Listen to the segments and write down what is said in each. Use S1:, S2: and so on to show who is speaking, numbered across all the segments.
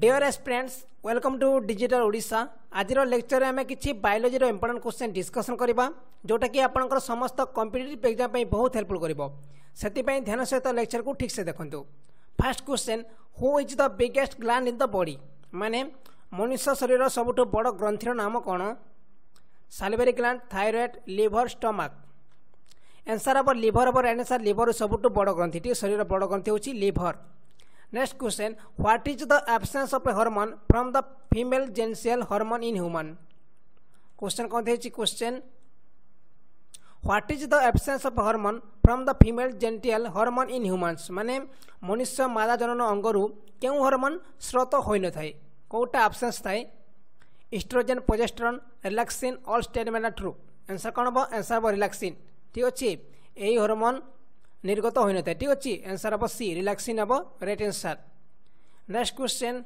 S1: d'Or aspirants welcome to digital Odisha আজির লেকচরে আমি কিছু বায়োলোজির ইম্পর্টাট কোশ্চেন ডিসকসন করা যেটা কি আপনার সমস্ত কম্পিটেটিভ এক্সাম বহুত হেল্পফুল করব সে ধ্যান সহিত লেকচর ঠিকসে দেখুন first question who is the biggest gland in the body মানে মনুষ্য শরীর সবুঠ বড় গ্রন্থির নাম কোণ salivary gland thyroid liver stomach answer হব লিভর হব এনসার লিভর সবুঠ বড় গ্রন্থিটি শরীর বড় গ্রন্থি হচ্ছে liver next question, what is the absence of a hormone from the female genital hormone in human question কোথায় হয়েছি question what is the absence of hormone from the female genital hormone in humans মানে মনুষ্য মাদা জনন অঙ্গরু কেউ hormone স্রোত হয়ে নথায় কোটা আবসেন্স থাকে oestrogen progesterone relaxin all statement true answer কোণ হব আনসার হব রিলাক্সিন ঠিক আছে এই হরমোন ନିର୍ଗତ ହୋଇନଥାଏ ଠିକ୍ ଅଛି ଆନ୍ସର୍ ହେବ ସି ରିଲାକ୍ସିନ୍ ହେବ right answer next question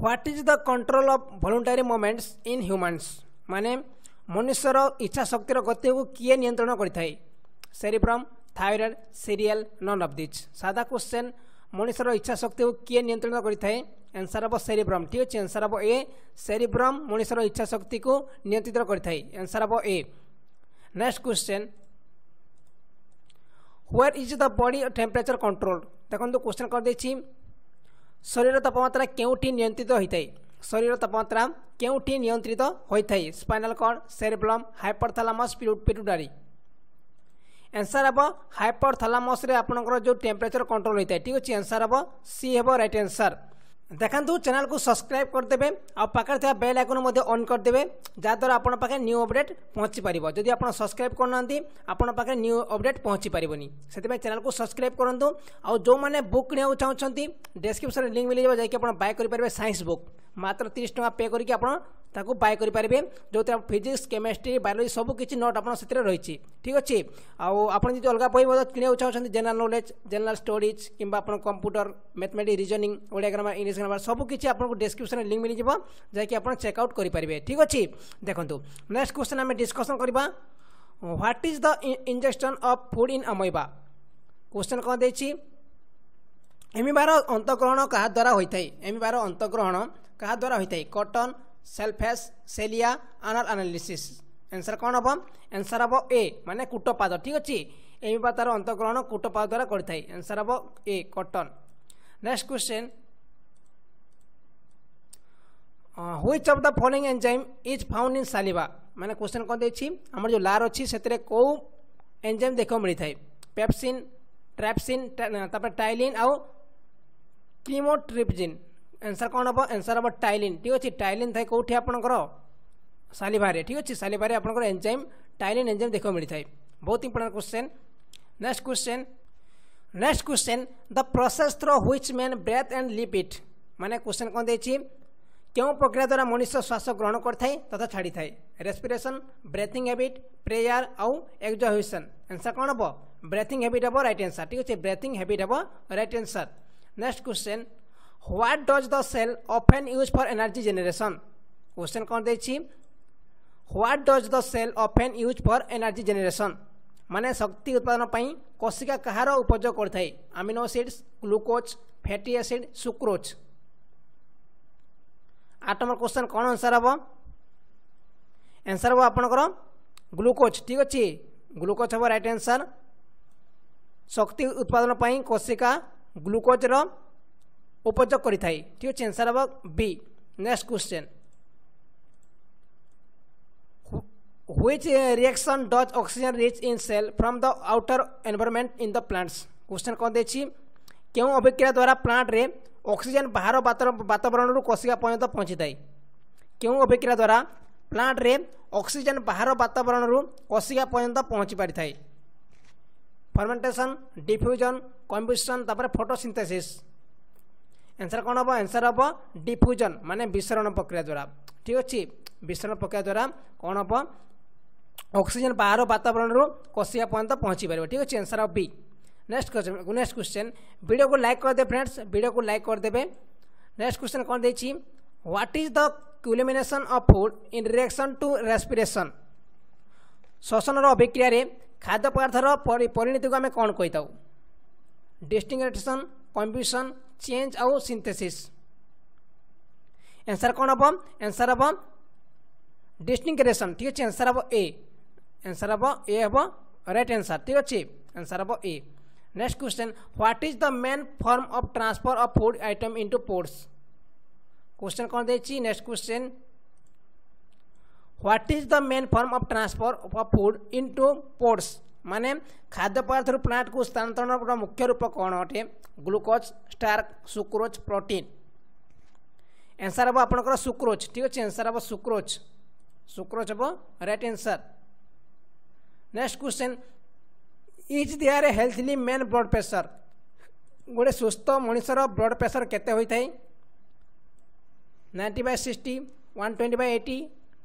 S1: what is the control of voluntary movements in humans ମାନେ ମନୁଷ୍ୟର ଇଚ୍ଛା ଶକ୍ତିର ଗତିକୁ କିଏ ନିୟନ୍ତ୍ରଣ କରିଥାଏ ସେରିବ୍ରମ୍ ଥାଇରଏଡ଼୍ ସିରିଏଲ୍ ନନ୍ ଅଫ୍ ଦିଜ୍ ସାଧା କ୍ୱେଶ୍ଚେନ୍ ମଣିଷର ଇଚ୍ଛା ଶକ୍ତିକୁ କିଏ ନିୟନ୍ତ୍ରଣ କରିଥାଏ ଆନ୍ସର୍ ହେବ ସେରିବ୍ରମ୍ ଠିକ୍ ଅଛି ଆନ୍ସର୍ ହେବ ଏ ସେରିବ୍ରମ୍ ମଣିଷର ଇଚ୍ଛା ଶକ୍ତିକୁ ନିୟନ୍ତ୍ରିତ କରିଥାଏ ଆନ୍ସର୍ ହେବ A next question what is the body temperature control ଦେଖନ୍ତୁ କୋଶ୍ଚିନ୍ କରିଦେଇଛି ଶରୀର ତାପମାତ୍ରା କେଉଁଠି ନିୟନ୍ତ୍ରିତ ହୋଇଥାଏ ଶରୀର ତାପମାତ୍ରା କେଉଁଠି ନିୟନ୍ତ୍ରିତ ହୋଇଥାଏ spinal cord cerebellum hypothalamus pituitary answer ହେବ ହାଇପରଥାଲାମସ୍ରେ ଆପଣଙ୍କର ଯେଉଁ ଟେମ୍ପରେଚର୍ କଣ୍ଟ୍ରୋଲ୍ ହୋଇଥାଏ ଠିକ୍ ଅଛି ଏନ୍ସର୍ ହେବ ସି ହେବ ରାଇଟ୍ ଏନ୍ସର୍ ଦେଖାନ୍ତୁ ଚ୍ୟାନେଲକୁ ସବସ୍କ୍ରାଇବ୍ କରିଦେବେ ଆଉ ପାଖରେ ଥିବା ବେଲ୍ ଆଇକନ୍ ମଧ୍ୟ ଅନ୍ କରିଦେବେ ଯାହାଦ୍ୱାରା ଆପଣ ପାଖରେ ନ୍ୟୁ ଅପଡ଼େଟ୍ ପହଞ୍ଚିପାରିବ ଯଦି ଆପଣ ସବସ୍କ୍ରାଇବ୍ କରୁନାହାନ୍ତି ଆପଣ ପାଖରେ ନ୍ୟୁ ଅପଡ଼େଟ୍ ପହଞ୍ଚିପାରିବନି ସେଥିପାଇଁ ଚ୍ୟାନେଲକୁ ସବସ୍କ୍ରାଇବ୍ କରନ୍ତୁ ଆଉ ଯେଉଁମାନେ ବୁକ୍ କିଣିବାକୁ ଚାହୁଁଛନ୍ତି ଡେସ୍କ୍ରିପ୍ସନ୍ରେ ଲିଙ୍କ୍ ମିଳିଯିବ ଯାଇକି ଆପଣ ବାଏ କରିପାରିବେ ସାଇନ୍ସ ବୁକ୍ মাত্র তিরিশ টাকা পে করি আপনার ତାକୁ ବାଏ କରିପାରିବେ ଯେଉଁଥିରେ ଆପଣ ଫିଜିକ୍ସ କେମିଷ୍ଟ୍ରି ବାୟୋଲୋଜି ସବୁ କିଛି ନୋଟ୍ ଆପଣ ସେଥିରେ ରହିଛି ଠିକ୍ ଅଛି ଆଉ ଆପଣ ଯଦି ଅଲଗା ବହି ମଧ୍ୟ କିଣିବାକୁ ଚାହୁଁଛନ୍ତି ଜେନେରାଲ ନଲେଜ ଜେନେରାଲ ଷ୍ଟୋରିଜ୍ କିମ୍ବା ଆପଣ computer mathematics reasoning Odia grammar English grammar ସବୁ କିଛି ଆପଣଙ୍କୁ ଡିସ୍କ୍ରିପ୍ସନ୍ରେ ଲିଙ୍କ୍ ମିଳିଯିବ ଯାହାକି ଆପଣ ଚେକ୍ଆଉଟ୍ କରିପାରିବେ ଠିକ୍ ଅଛି ଦେଖନ୍ତୁ ନେକ୍ସଟ କ୍ୱେଶ୍ଚନ୍ ଆମେ ଡିସ୍କସନ୍ କରିବା what is the ingestion of food in amoeba question କ'ଣ ଦେଇଛି ଏମିବାର ଅନ୍ତଃଗ୍ରହଣ କାହା ଦ୍ୱାରା ହୋଇଥାଏ ଏମିବାର ଅନ୍ତଃଗ୍ରହଣ କାହା ଦ୍ୱାରା ହୋଇଥାଏ କଟନ୍ ସେଲ୍ଫେସ୍ ସେଲିଆ ଆନାଲ ଆନାଲିସିସ୍ ଏନ୍ସର୍ କ'ଣ ହେବ ଏନ୍ସର୍ ହେବ ଏ ମାନେ କୁଟପାଦ ଠିକ୍ ଅଛି ଏହି ବା ତା'ର ଅନ୍ତଃଗ୍ରହଣ କୂଟପାଦ ଦ୍ୱାରା କରିଥାଏ ଏନ୍ସର୍ ହେବ ଏ କଟନ୍ next question which of the following enzyme is found in saliva ମାନେ କ୍ୱେଶ୍ଚନ୍ କ'ଣ ଦେଇଛି ଆମର ଯେଉଁ ଲାର୍ ଅଛି ସେଥିରେ କେଉଁ ଏନ୍ଜାଇମ୍ ଦେଖିବାକୁ ମିଳିଥାଏ ପେପ୍ସିନ୍ ଟ୍ରାପ୍ସିନ୍ ତାପରେ ଟାଇଲିନ୍ ଆଉ କ୍ଲିମୋଟ୍ରିପ୍ଜିନ୍ ଆନ୍ସର୍ କ'ଣ ହେବ ଆନ୍ସର୍ ହେବ ଟାଇଲିନ୍ ଠିକ୍ ଅଛି ଟାଇଲିନ୍ ଥାଏ କେଉଁଠି ଆପଣଙ୍କର ସାଲିଭାରେ ଠିକ୍ ଅଛି ସାଲିଭାରେ ଆପଣଙ୍କର ଏନ୍ଜାଇମ୍ ଟାଇଲିନ୍ ଏନ୍ଜାଇମ୍ ଦେଖିବାକୁ ମିଳିଥାଏ ବହୁତ important question next question next question the process through which man breathe and leap it ମାନେ କ୍ୱେଶ୍ଚେନ୍ କ'ଣ ଦେଇଛି କେଉଁ ପ୍ରକ୍ରିୟା ଦ୍ୱାରା ମଣିଷ ଶ୍ୱାସ ଗ୍ରହଣ କରିଥାଏ ତଥା ଛାଡ଼ିଥାଏ ରେସ୍ପିରେସନ୍ ବ୍ରେଥିଂ ହ୍ୟାବିଟ୍ ପ୍ରେୟାର ଆଉ ଏକ୍ଜହେସନ୍ ଆନ୍ସର୍ କ'ଣ ହେବ ବ୍ରେଥିଂ ହ୍ୟାବିଟ୍ ହେବ ରାଇଟ୍ ଆନ୍ସର୍ ଠିକ୍ ଅଛି ବ୍ରେଥିଂ ହ୍ୟାବିଟ୍ ହେବ right answer next question what does the cell often use for energy generation question କ'ଣ ଦେଇଛି what does the cell often use for energy generation ମାନେ ଶକ୍ତି ଉତ୍ପାଦନ ପାଇଁ କୋଷିକା କାହାର ଉପଯୋଗ କରିଥାଏ amino acids glucose fatty acid sucrose ଆଠ ନମ୍ବର କୋଶ୍ଚିନ୍ କ'ଣ ଆନ୍ସର୍ ହେବ ଆନ୍ସର୍ ହେବ ଆପଣଙ୍କର ଗ୍ଲୁକୋଜ୍ ଠିକ୍ ଅଛି ଗ୍ଲୁକୋଜ୍ ହେବ ରାଇଟ୍ ଆନ୍ସର୍ ଶକ୍ତି ଉତ୍ପାଦନ ପାଇଁ କୋଷିକା ଗ୍ଲୁକୋଜ୍ର ଉପଯୋଗ କରିଥାଏ ଠିକ୍ ଅଛି ଆନ୍ସର୍ ହେବ B next question which reaction does oxygen reach in cell from the outer environment in the plants question କ'ଣ ଦେଇଛି କେଉଁ ଅଭିକ୍ରିୟା ଦ୍ୱାରା ପ୍ଲାଣ୍ଟରେ ଅକ୍ସିଜେନ୍ ବାହାର ବାତାବରଣରୁ କଷିବା ପର୍ଯ୍ୟନ୍ତ ପହଞ୍ଚିଥାଏ କେଉଁ ଅଭିକ୍ରିୟା ଦ୍ୱାରା ପ୍ଲାଣ୍ଟରେ ଅକ୍ସିଜେନ୍ ବାହାର ବାତାବରଣରୁ କଷିବା ପର୍ଯ୍ୟନ୍ତ ପହଞ୍ଚି ପାରିଥାଏ ଫର୍ମେଣ୍ଟେସନ୍ ଡିଫ୍ୟୁଜନ୍ କମ୍ପୋଜିସନ୍ ତାପରେ ଫଟୋସିନ୍ଥେସିସ୍ ଏନ୍ସର୍ କ'ଣ ହେବ ଏନ୍ସର୍ ହେବ ଡିଫ୍ୟୁଜନ୍ ମାନେ ବିଶରଣ ପ୍ରକ୍ରିୟା ଦ୍ୱାରା ଠିକ୍ ଅଛି ବିଶରଣ ପ୍ରକ୍ରିୟା ଦ୍ୱାରା କ'ଣ ହେବ ଅକ୍ସିଜେନ୍ ବାହାର ବାତାବରଣରୁ କଷିବା ପର୍ଯ୍ୟନ୍ତ ପହଞ୍ଚିପାରିବ ଠିକ୍ ଅଛି answer of B next question next question ଭିଡ଼ିଓକୁ ଲାଇକ୍ କରିଦେବେ ଫ୍ରେଣ୍ଡସ୍ ଭିଡ଼ିଓକୁ ଲାଇକ୍ କରିଦେବେ ନେକ୍ସଟ କ୍ୱେଶ୍ଚନ୍ କ'ଣ ଦେଇଛି what is the culmination of food in reaction to respiration ଶ୍ୱସନର ଅଭିକ୍ରିୟାରେ ଖାଦ୍ୟ ପଦାର୍ଥର ପରିଣତିକୁ ଆମେ କ'ଣ କହିଥାଉ ଡିଷ୍ଟିଙ୍ଗେସନ୍ कंपिटन चेंज आउ सिंथेसिस आंसर कौन हम आंसर हम डिस्टिंग्रेशन ठीक अच्छे आंसर हम ए आंसर हम ए हम रईट आंसर ठीक अच्छे आंसर हम A next question what is the main form of transfer of food item into ports question कौन दे next question what is the main form of transfer of food into ports माने खाद्य पदार्थ plant को स्थानातरण मुख्य रूप कौन अटे glucose starch sucrose protein answer हम आप सुक्रोज ठीक अच्छे एनसर हम सुक्रोज सुक्रोज हम right answer next question is they are healthy man blood pressure गोटे सुस्थ मनिषर ब्लड प्रेसर के ninety by sixty one twenty by eighty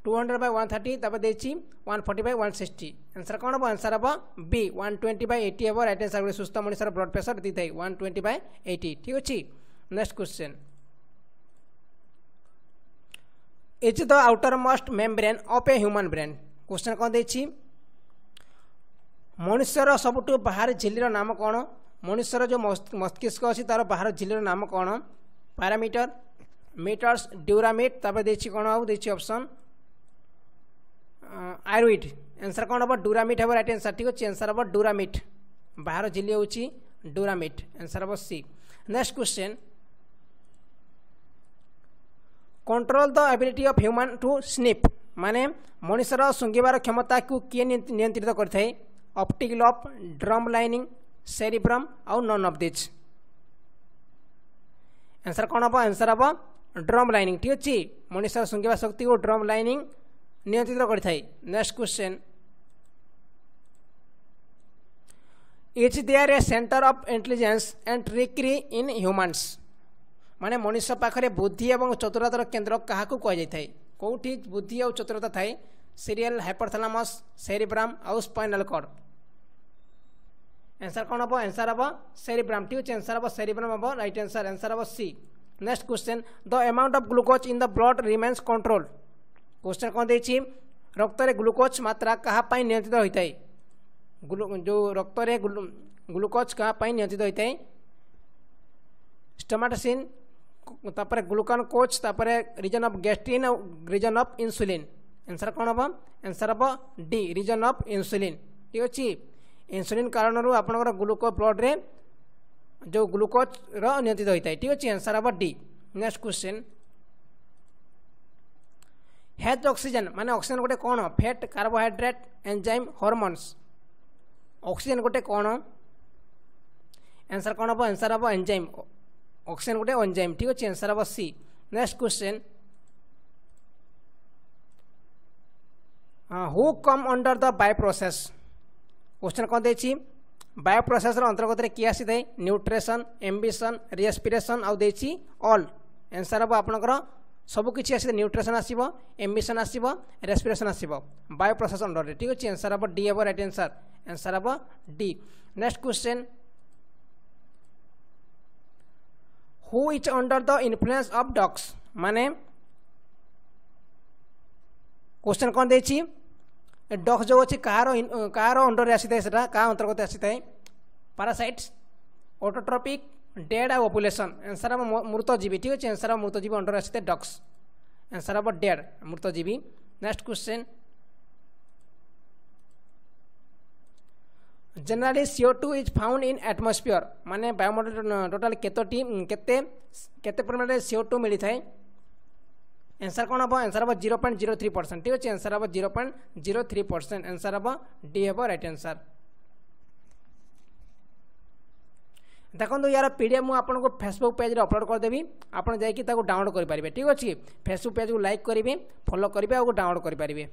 S1: two hundred by one thirty তারপর দিয়েছি one forty by one sixty answer কম হব answer হব B one twenty by eighty হব রাইট আনসার গুলি সুস্থ মনীষর ব্লড প্রেসর দিয়ে থাকে ওয়ান টোয়েন্টি বাই এইটি ঠিক আছে next question is the outermost membrane of a human brain question କ'ଣ ଦେଇଛି ମଣିଷର ସବୁଠୁ ବାହାର ଝିଲ୍ଲିର ନାମ କ'ଣ ମଣିଷର ଯେଉଁ ମସ୍ତିଷ୍କ ଅଛି ତା'ର ବାହାର ଝିଲ୍ଲିର ନାମ କ'ଣ ପାରାମିଟର ମିଟର୍ସ ଡ୍ୟୁରାମିଟ୍ ତାପରେ ଦେଇଛି କ'ଣ ଆଉ ଦେଇଛି ଅପସନ୍ ଆଇରୁଇଟ୍ ଆନ୍ସର୍ କ'ଣ ହେବ ଡୁରାମିଟ୍ ହେବ ରାଇଟ୍ ଆନ୍ସର୍ ଠିକ୍ ଅଛି ଆନ୍ସର୍ ହେବ ଡୁରାମିଟ୍ ବାହାର ଝିଲି ହେଉଛି ଡୁରାମିଟ୍ ଆନ୍ସର୍ ହେବ C next question control the ability of human to sniff ମାନେ ମଣିଷର ଶୁଙ୍ଘିବାର କ୍ଷମତାକୁ କିଏ ନିୟନ୍ତ୍ରିତ କରିଥାଏ optic lobe drum lining cerebrum ଆଉ ନନ୍ ଅଫ୍ ଦିଜ୍ ଆନ୍ସର୍ କ'ଣ ହେବ ଆନ୍ସର୍ ହେବ ଡ୍ରମ୍ ଲାଇନିଂ ଠିକ୍ ଅଛି ମଣିଷର ଶୁଙ୍ଘିବା ଶକ୍ତିକୁ ଡ୍ରମ୍ ଲାଇନିଂ ନିୟନ୍ତ୍ରିତ କରିଥାଏ next question is there a centre of intelligence and ଟ୍ରିକ୍ରି in humans ମାନେ ମଣିଷ ପାଖରେ ବୁଦ୍ଧି ଏବଂ ଚତୁରତାର କେନ୍ଦ୍ର କାହାକୁ କୁହାଯାଇଥାଏ କେଉଁଠି ବୁଦ୍ଧି ଆଉ ଚତୁରତା ଥାଏ ସିରିଏଲ୍ ହାଇପରଥାଲାମସ୍ ସେରିବ୍ରାମ୍ ଆଉ ସ୍ପାଇନାଲ୍ କର୍ ଆନ୍ସର୍ କ'ଣ ହେବ ଆନ୍ସର୍ ହେବ ସେରିବ୍ରାମ୍ ଠିକ୍ ଅଛି ଆନ୍ସର୍ ହେବ ସେରିବ୍ରାମ୍ ହେବ ରାଇଟ୍ ଆନ୍ସର୍ ଆନ୍ସର୍ ହେବ C next question the amount of glucose in the blood remains controlled question କ'ଣ ଦେଇଛି ରକ୍ତରେ ଗ୍ଲୁକୋଜ୍ ମାତ୍ରା କାହା ପାଇଁ ନିୟନ୍ତ୍ରିତ ହୋଇଥାଏ ଯେଉଁ ରକ୍ତରେ ଗ୍ଲୁକୋଜ୍ କାହା ପାଇଁ ନିୟନ୍ତ୍ରିତ ହୋଇଥାଏ ଷ୍ଟମାଟୋସିନ୍ ତାପରେ ଗ୍ଲୁକନ୍ କୋଚ୍ ତାପରେ ରିଜନ୍ ଅଫ୍ ଗ୍ୟାଷ୍ଟ୍ରିନ୍ ଆଉ ରିଜନ୍ ଅଫ୍ ଇନ୍ସୁଲିନ୍ ଆନ୍ସର୍ କ'ଣ ହେବ ଆନ୍ସର୍ ହେବ ଡି ରିଜନ୍ ଅଫ୍ ଇନ୍ସୁଲିନ୍ ଠିକ୍ ଅଛି ଇନ୍ସୁଲିନ୍ କାରଣରୁ ଆପଣଙ୍କର ଗ୍ଲୁକୋ ବ୍ଲଡ଼୍ରେ ଯେଉଁ ଗ୍ଲୁକୋଜ୍ର ନିୟନ୍ତ୍ରିତ ହୋଇଥାଏ ଠିକ୍ ଅଛି ଆନ୍ସର୍ ହେବ D next question has oxygen मान अक्सीजेन गोटे कौन fat carbohydrate enzyme hormones oxygen गोटे कौन आंसर कौन हम आंसर हम एंजाइम अक्सीजेन गोटे एंजाइम ठीक अच्छे आंसर हम C next question who come under the bio process question कौन दे बायो प्रोसेस अंतर्गत किए आसी न्यूट्रेसन एम्बिशन रिएस्पिरेसन आउ अल आंसर हम आपंकर ସବୁ କିଛି ଆସିବ ନ୍ୟୁଟ୍ରିସନ୍ ଆସିବ ଏମିସନ୍ ଆସିବ ରେସ୍ପିରେସନ୍ ଆସିବ ବାୟୁ ପ୍ରଶାସନ ଅଣ୍ଡରରେ ଠିକ୍ ଅଛି ଏନ୍ସର୍ ହେବ ଡି ହେବ ରାଇଟ୍ ଏନ୍ସର୍ ଏନ୍ସର୍ ହେବ D next question who is under the influence of dogs ମାନେ क्वेश्चन कौन दे डक्स जो अच्छे कार कार अंडर आसी था कहाँ अंतर्गत आसी था पारासाइट्स ओटोट्रॉपिक डेड आउ पपुलेसन एनसर हम मृतजीवी ठीक अच्छे एनसर हम मृतजीवी अंडर आसते डक्स एनसर हम डेड मृतजीवी next question generally CO two is found in atmosphere মানে বায়ুমণ্ডল টোটাল কেতোটি কেতে কেতে পরিমাণে সিও টু মিলিথায় এনসার কোণ হব এনসার হব zero point zero three percent ঠিক আছে এনসার হব zero point zero three percent answer হব ডি হব রাইট এনসার ଦେଖନ୍ତୁ ୟାର ପି ଡ଼ି ଏଫ୍ ମୁଁ ଆପଣଙ୍କୁ ଫେସବୁକ୍ ପେଜ୍ରେ ଅପଲୋଡ଼୍ କରିଦେବି ଆପଣ ଯାଇକି ତାକୁ ଡାଉନଲୋଡ଼୍ କରିପାରିବେ ଠିକ୍ ଅଛି ଫେସବୁକ୍ ପେଜ୍କୁ ଲାଇକ୍ କରିବେ ଫଲୋ କରିବେ ଆଉ ଡାଉନଲୋଡ଼୍ କରିପାରିବେ